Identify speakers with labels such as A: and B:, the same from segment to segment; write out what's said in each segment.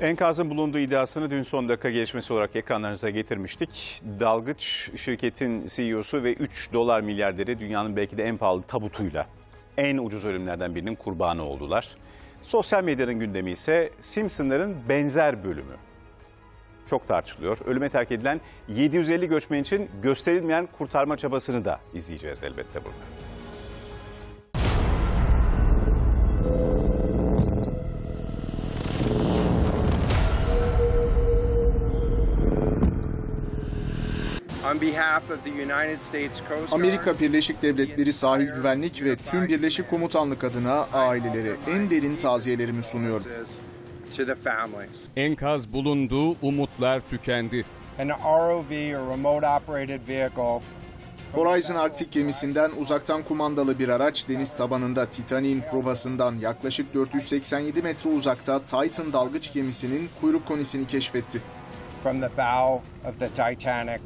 A: Enkazın bulunduğu iddiasını dün son dakika gelişmesi olarak ekranlarınıza getirmiştik. Dalgıç şirketin CEO'su ve 3 dolar milyarderi dünyanın belki de en pahalı tabutuyla en ucuz ölümlerden birinin kurbanı oldular. Sosyal medyanın gündemi ise Simpsonların benzer bölümü. Çok tartışılıyor. Ölüme terk edilen 750 göçmen için gösterilmeyen kurtarma çabasını da izleyeceğiz elbette burada.
B: Amerika Birleşik Devletleri Sahil Güvenlik ve tüm Birleşik Komutanlık adına ailelere en derin taziyelerimi sunuyorum.
C: Enkaz bulundu, umutlar tükendi.
D: An ROV or remote operated vehicle
B: Horizon Arktik gemisinden uzaktan kumandalı bir araç deniz tabanında Titanic'in provasından yaklaşık 487 metre uzakta Titan dalgıç gemisinin kuyruk konisini keşfetti.
D: from the bow of the Titanic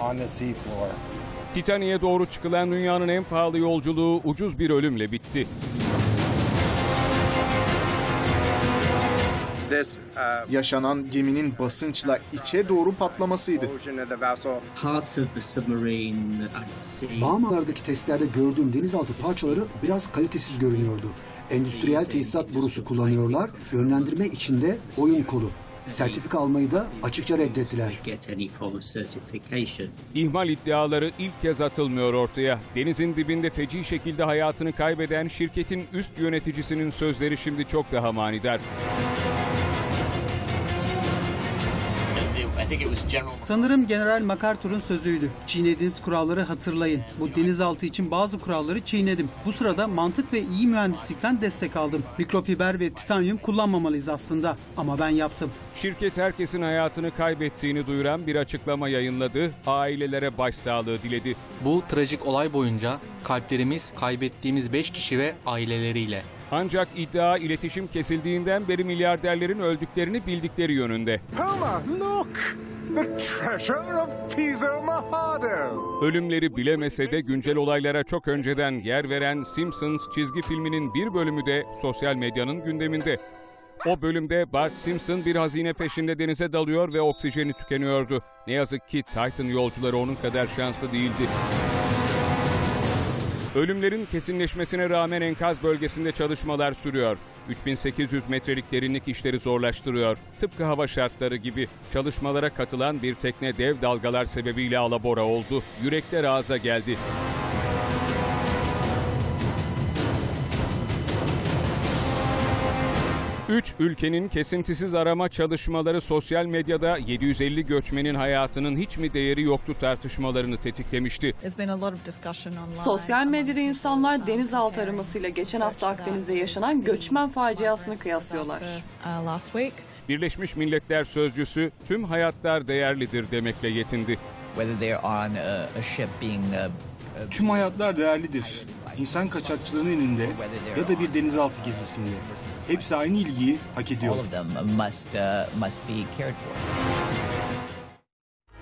D: on the seafloor.
C: Titanik'e doğru çıkılan dünyanın en pahalı yolculuğu ucuz bir ölümle bitti.
D: This uh,
B: Yaşanan geminin basınçla içe doğru patlamasıydı.
E: Bahamalardaki testlerde gördüğüm denizaltı parçaları biraz kalitesiz görünüyordu. Endüstriyel tesisat borusu kullanıyorlar, yönlendirme içinde oyun kolu. Sertifika almayı da açıkça reddettiler.
C: İhmal iddiaları ilk kez atılmıyor ortaya. Denizin dibinde feci şekilde hayatını kaybeden şirketin üst yöneticisinin sözleri şimdi çok daha manidar.
F: Sanırım General MacArthur'un sözüydü. Çiğnediğiniz kuralları hatırlayın. Bu denizaltı için bazı kuralları çiğnedim. Bu sırada mantık ve iyi mühendislikten destek aldım. Mikrofiber ve titanyum kullanmamalıyız aslında. Ama ben yaptım.
C: Şirket herkesin hayatını kaybettiğini duyuran bir açıklama yayınladı. Ailelere başsağlığı diledi.
G: Bu trajik olay boyunca kalplerimiz kaybettiğimiz 5 kişi ve aileleriyle.
C: Ancak iddia iletişim kesildiğinden beri milyarderlerin öldüklerini bildikleri yönünde.
H: Homer, look! The treasure of Piso Mojado!
C: Ölümleri bilemese de güncel olaylara çok önceden yer veren Simpsons çizgi filminin bir bölümü de sosyal medyanın gündeminde. O bölümde Bart Simpson bir hazine peşinde denize dalıyor ve oksijeni tükeniyordu. Ne yazık ki Titan yolcuları onun kadar şanslı değildi. Ölümlerin kesinleşmesine rağmen enkaz bölgesinde çalışmalar sürüyor. 3800 metrelik derinlik işleri zorlaştırıyor. Tıpkı hava şartları gibi çalışmalara katılan bir tekne dev dalgalar sebebiyle alabora oldu. Yürekler ağza geldi. Üç ülkenin kesintisiz arama çalışmaları sosyal medyada 750 göçmenin hayatının hiç mi değeri yoktu tartışmalarını tetiklemişti.
I: Sosyal medyada insanlar denizaltı aramasıyla geçen hafta Akdeniz'de yaşanan göçmen faciasını kıyaslıyorlar.
C: Birleşmiş Milletler Sözcüsü tüm hayatlar değerlidir demekle yetindi.
J: Tüm hayatlar değerlidir. İnsan kaçakçılığının elinde ya da bir denizaltı gezisinde. Hepsi aynı ilgiyi hak ediyor.